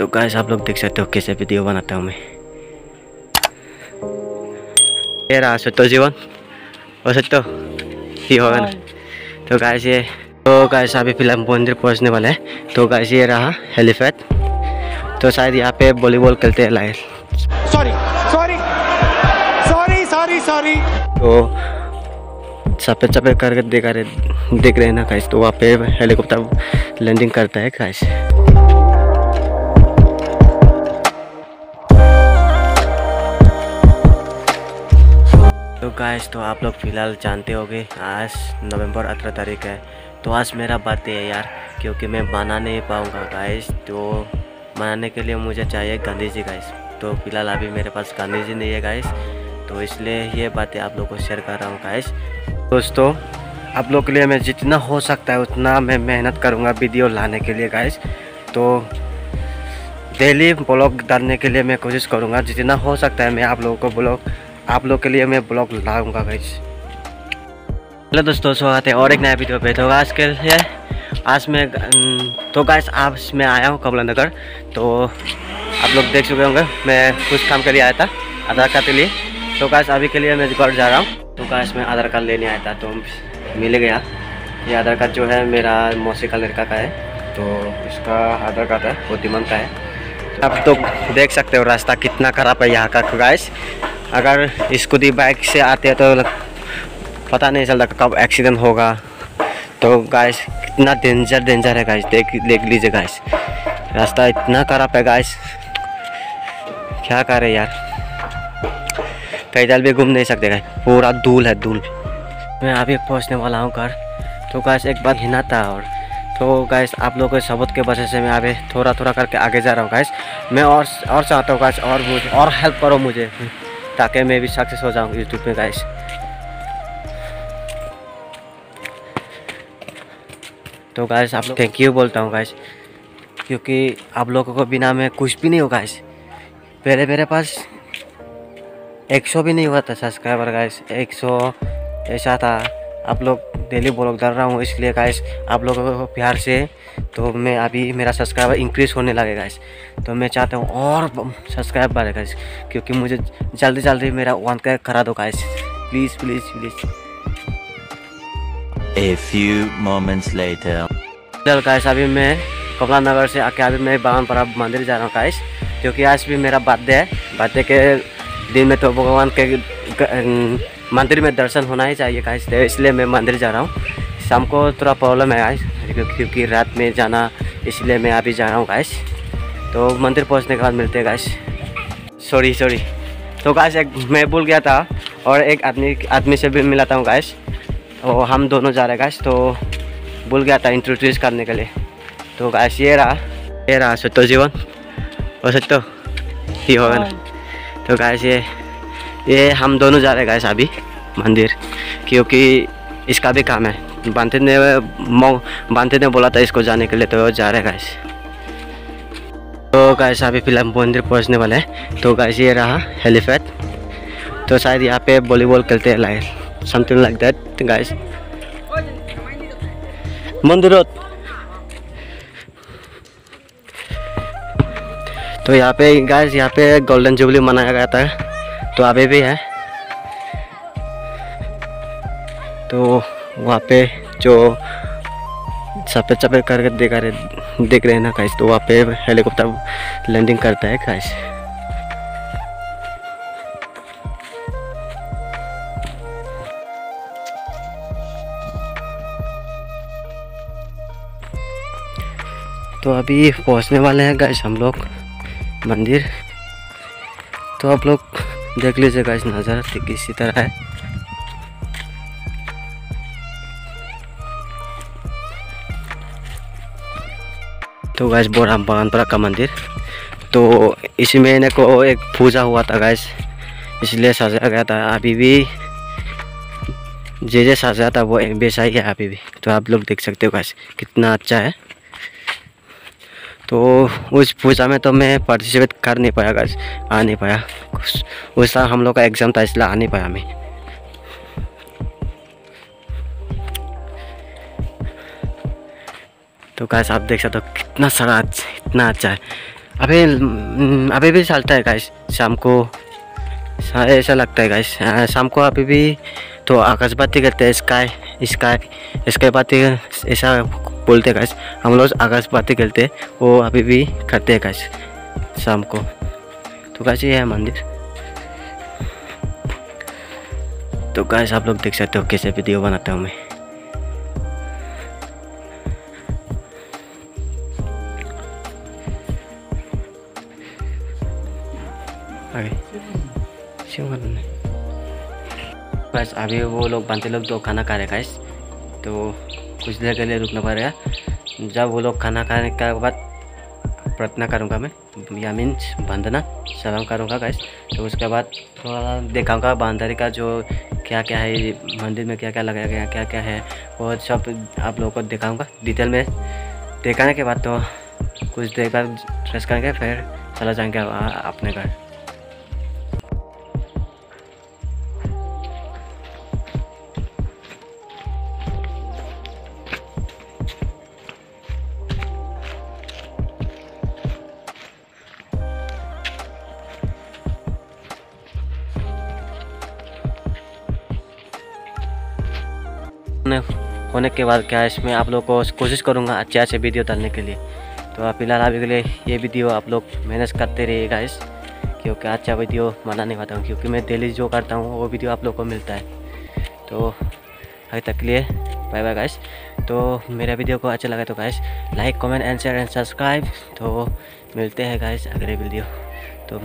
तो गाइस आप लोग देख सकते हो कैसे वीडियो बनाता हूँ मैं। ये रहा सत्यो जीवन। और सत्यो ये होगा ना। तो गाइस ये तो गाइस अभी फ़िलहाल मंदिर पहुँचने वाले हैं। तो गाइस ये रहा हेलीपैड तो शायद यहाँ पे वॉलीबॉल खेलते हैं light sorry sorry sorry sorry sorry तो सफ़ेद सफ़ेद करके देखा रहे देख रहे हैं ना गाइस तो वहाँ पे हेलीकॉप्टर लैंडिंग करता है गाइस गाइस तो आप लोग फ़िलहाल जानते होगे, आज नवंबर अठारह तारीख है। तो आज मेरा बर्थडे है यार, क्योंकि मैं बना नहीं पाऊँगा गाइस तो मनाने के लिए मुझे चाहिए गांधी जी गाइस तो फ़िलहाल अभी मेरे पास गांधी जी नहीं है गाइस तो इसलिए ये बातें आप लोग को शेयर कर रहा हूँ गाइस दोस्तों, आप लोग के लिए मैं जितना हो सकता है उतना मैं मेहनत करूँगा वीडियो लाने के लिए गाइस तो डेली ब्लॉग डालने के लिए मैं कोशिश करूँगा, जितना हो सकता है मैं आप लोगों को ब्लॉग आप लोग के लिए मैं ब्लॉग लाऊँगा गाइस हेलो दोस्तों, स्वागत है और एक नया वीडियो पे। तो आज के लिए, आज मैं तो गाइस आज मैं आया हूँ कमला नगर। तो आप लोग देख चुके होंगे, मैं कुछ काम के लिए आया था, आधार कार्ड के लिए। तो गाइस अभी के लिए मैं घर जा रहा हूँ। तो गाइस मैं आधार कार्ड लेने आया था तो मिल गया। ये आधार कार्ड जो है, मेरा मौसी का लड़का का है। तो इसका आधार कार्ड है, बुद्धिमान का है। आप तो देख सकते हो, रास्ता कितना खराब है यहाँ का गाइस अगर स्कूटी बाइक से आते हैं तो पता नहीं चलता कब एक्सीडेंट होगा। तो गाइस कितना डेंजर डेंजर है गाइस देख देख लीजिए गाइस रास्ता इतना खराब है गाइस क्या करे यार? पैदल भी घूम नहीं सकते गाइस पूरा धूल है, धूल। मैं अभी पहुँचने वाला हूँ घर। तो गाइस एक बार हिना था और तो गाइस आप लोगों के सबूत के वजह से मैं अभी थोड़ा थोड़ा करके आगे जा रहा हूँ गाइस मैं और और चाहता हूँ गाइस और और हेल्प करो मुझे। ताकि मैं भी सक्सेस हो जाऊँ यूट्यूब में गाइस तो गाइस आप लोग थैंक यू बोलता हूँ गाइस क्योंकि आप लोगों को बिना मैं कुछ भी नहीं होगा गाइस पहले मेरे पास 100 भी नहीं हुआ था सब्सक्राइबर गाइस 100 ऐसा था। आप लोग डेली ब्लॉग डाल रहा हूँ इसलिए गाइस आप लोगों को प्यार से तो मैं अभी मेरा सब्सक्राइबर इंक्रीज़ होने लगे गाइस तो मैं चाहता हूँ और सब्सक्राइब बढ़े गाइस क्योंकि मुझे जल्दी जल्दी मेरा वन का करा दो guys please please please A few moments later. चल गाइस अभी मैं कमला नगर से आके अभी मैं बागनपरा मंदिर जा रहा हूँ गाइस क्योंकि आज भी मेरा बर्थडे है। बर्थडे के दिन में तो भगवान के मंदिर में दर्शन होना ही चाहिए गाइस तो इसलिए मैं मंदिर जा रहा हूँ। शाम को थोड़ा प्रॉब्लम है गाइस क्योंकि रात में जाना इसलिए मैं अभी जा रहा हूँ गाइस तो मंदिर पहुँचने के बाद मिलते हैं गाइस सॉरी सॉरी तो गाइस एक मैं भूल गया था और एक आदमी आदमी से भी मिला था गाइस तो हम दोनों जा रहे हैं गाइस तो भूल गया था इंट्रोड्यूस करने के लिए। तो गाइस ये रहा ये रहा सत्यो जीवन। और सत्यो ये होगा ना। तो गाइस ये ये हम दोनों जा रहे हैं गाइस अभी मंदिर, क्योंकि इसका भी काम है। बांते ने, मौ- बांते ने बोला था इसको जाने के लिए तो जा रहे गाइस तो गाइस अभी फ़िलहाल मंदिर पहुँचने वाले हैं। तो गाइस ये रहा हेलीपैड तो शायद यहाँ पे वॉलीबॉल खेलते हैं like something like that guys मंदिर तो यहाँ पे गाइस यहाँ पे गोल्डन जुबली मनाया गया था। तो अभी भी है। तो वहाँ पे जो सफ़ेद सफ़ेद करके देखा रहे, देख रहे हैं ना गाइस तो वहाँ पे हेलीकॉप्टर लैंडिंग करता है गाइस तो अभी पहुँचने वाले हैं गाइस हम लोग मंदिर। तो आप लोग देख लीजिए गाइस नज़र ठीक इसी तरह है। तो गाइस बोराम बागानपरा का मंदिर। तो इसी महीने को एक पूजा हुआ था गाइस इसलिए सजाया गया था। अभी भी जे जे सजाया था, वो वैसा ही है अभी भी। तो आप लोग देख सकते हो गाइस कितना अच्छा है। तो उस पूजा में तो मैं पार्टिसिपेट कर नहीं पाया गाइस आ नहीं पाया. उस साल हम लोग का एग्ज़ाम था इसलिए आ नहीं पाया मैं. तो गाइस आप देख सकते हो कितना सारा अच्छा इतना अच्छा है. अभी हम्म, अभी भी चलता है गाइस शाम को. ऐसा लगता है गाइस हाँ, शाम को अभी भी तो आकाशबाती करते हैं स्काई स्काई स्काई बाती ऐसा बोलते गाइस हम लोग आकाशबाती बातें हैं वो अभी भी करते हैं गाइस शाम को। तो गाइस ये है मंदिर। तो गाइस आप लोग देख सकते हो कैसे वीडियो बनाता हूँ मैं। आगे। करना बस अभी वो लोग बनते लोग तो खाना खा रहे गाइस तो कुछ देर के लिए रुकना पड़ेगा। जब वो लोग खाना खाने के बाद प्रार्थना करूँगा मैं, या मीन्स वंदना, सलाम करूँगा गाइस तो उसके बाद थोड़ा दिखाऊँगा बांदरी का जो क्या क्या है, मंदिर में क्या क्या लगाया गया क्या क्या है, वो सब आप लोगों को दिखाऊँगा। डिटेल में दिखाने के बाद तो कुछ देर बाद ड्रेस करेंगे, फिर चला जाएँगे अपने घर। होने होने के बाद क्या है, इसमें आप लोग को कोशिश करूँगा अच्छे अच्छे वीडियो डालने के लिए। तो फ़िलहाल अभी के लिए ये वीडियो आप लोग मेहनत करते रहिएगा इस क्योंकि अच्छा वीडियो बनाने वाला हूँ, क्योंकि मैं डेली जो करता हूँ, वो वीडियो आप लोग को मिलता है। तो अभी तक के लिए बाय बाय गाइस तो मेरा वीडियो को अच्छा लगा तो guys like comment and share and subscribe तो मिलते हैं गाइस अगले वीडियो तो